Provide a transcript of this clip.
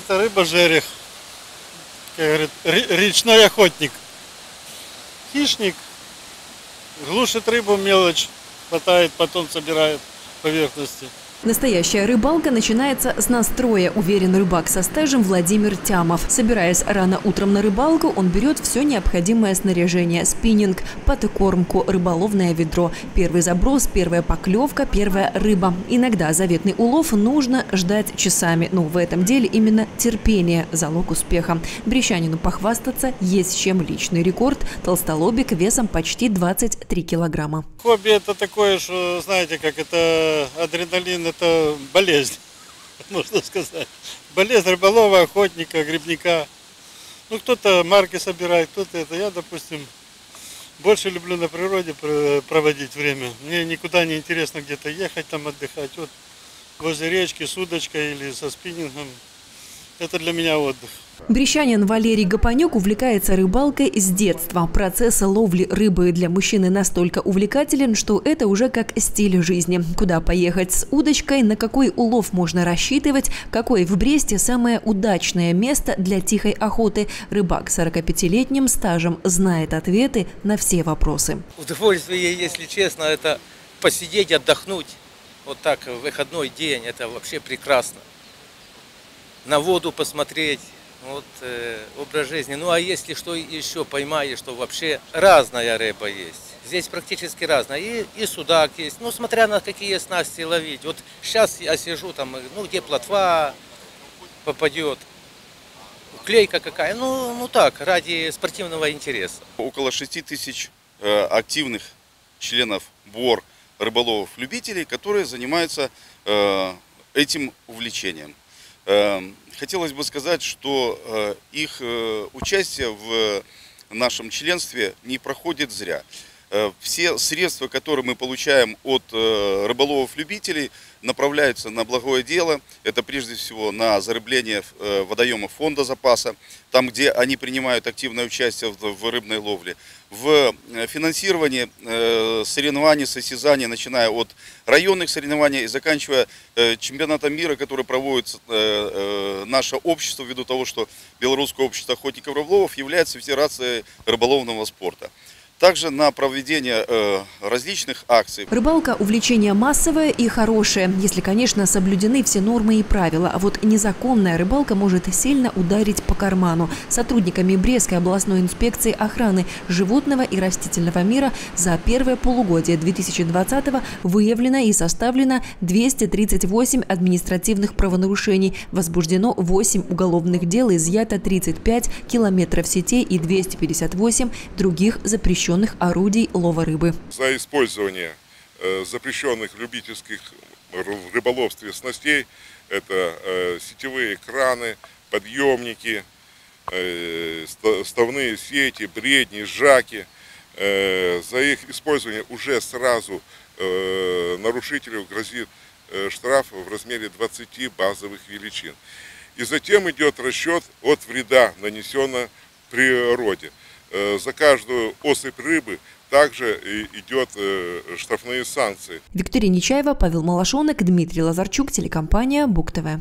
Это рыба жерех. Как говорят, ре- речной охотник. Хищник. Глушит рыбу мелочь, хватает, потом собирает поверхности. Настоящая рыбалка начинается с настроя, уверен рыбак со стажем Владимир Тямов. Собираясь рано утром на рыбалку, он берет все необходимое снаряжение – спиннинг, патокормку, рыболовное ведро. Первый заброс, первая поклевка, первая рыба. Иногда заветный улов нужно ждать часами, но в этом деле именно терпение – залог успеха. Брещанину похвастаться есть чем личный рекорд – толстолобик весом почти 23 килограмма. Хобби это такое, что, знаете, как это адреналин, это болезнь, можно сказать. Болезнь рыболова, охотника, грибника. Ну, кто-то марки собирает, кто-то это. Я, допустим, больше люблю на природе пр- проводить время. Мне никуда не интересно где-то ехать, там отдыхать. Вот возле речки с удочкой или со спиннингом. Это для меня отдых. Брещанин Валерий Гапонек увлекается рыбалкой с детства. Процесс ловли рыбы для мужчины настолько увлекателен, что это уже как стиль жизни. Куда поехать с удочкой, на какой улов можно рассчитывать, какое в Бресте самое удачное место для тихой охоты. Рыбак с 45-летним стажем знает ответы на все вопросы. Удовольствие, если честно, это посидеть, отдохнуть. Вот так, в выходной день, это вообще прекрасно. На воду посмотреть, вот э, образ жизни. Ну а если что еще поймаешь, то вообще разная рыба есть. Здесь практически разная. И, и судак есть, ну смотря на какие снасти ловить. Вот сейчас я сижу там, ну где плотва попадет, клейка какая. Ну, ну так, ради спортивного интереса. около 6 тысяч э, активных членов БОР рыболовов-любителей, которые занимаются э, этим увлечением. Э, Хотелось бы сказать, что э, их э, участие в нашем членстве не проходит зря. Э, Все средства, которые мы получаем от э, рыболовов-любителей, направляются на благое дело. Это прежде всего на зарыбление э, водоемов фонда запаса, там, где они принимают активное участие в рыбной ловле. В финансировании соревнований, состязаний, начиная от районных соревнований и заканчивая чемпионатом мира, который проводит наше общество, ввиду того, что Белорусское общество охотников и рыболовов является федерацией рыболовного спорта. Также на проведение э, различных акций Рыбалка – увлечение массовое и хорошее, если, конечно, соблюдены все нормы и правила. А вот незаконная рыбалка может сильно ударить по карману. Сотрудниками Брестской областной инспекции охраны животного и растительного мира за первое полугодие 2020 выявлено и составлено 238 административных правонарушений, возбуждено 8 уголовных дел, изъято 35 километров сетей и 258 других запрещенных орудий лова рыбы. за использование э, запрещенных любительских в рыболовстве снастей. Это э, сетевые краны, подъемники, э, ста- ставные сети, бредни, жаки. За их использование уже сразу нарушителю грозит штраф в размере 20 базовых величин. И затем идет расчет от вреда, нанесенного природе. Э, За каждую особь рыбы также идет э, штрафные санкции. Виктория Нечаева, Павел Малашонок, Дмитрий Лазарчук, телекомпания Бук ТВ.